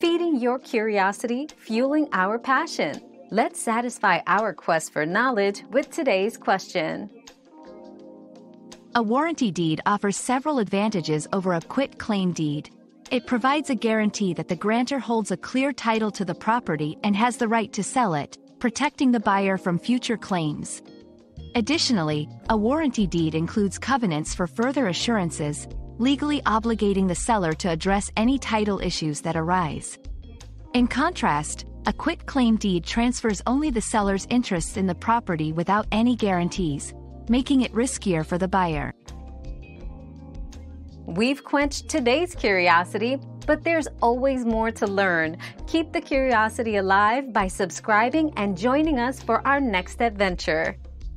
feeding your curiosity, fueling our passion. Let's satisfy our quest for knowledge with today's question. A warranty deed offers several advantages over a quit claim deed. It provides a guarantee that the grantor holds a clear title to the property and has the right to sell it, protecting the buyer from future claims. Additionally, a warranty deed includes covenants for further assurances, legally obligating the seller to address any title issues that arise. In contrast, a quit claim deed transfers only the seller's interests in the property without any guarantees, making it riskier for the buyer. We've quenched today's curiosity, but there's always more to learn. Keep the curiosity alive by subscribing and joining us for our next adventure.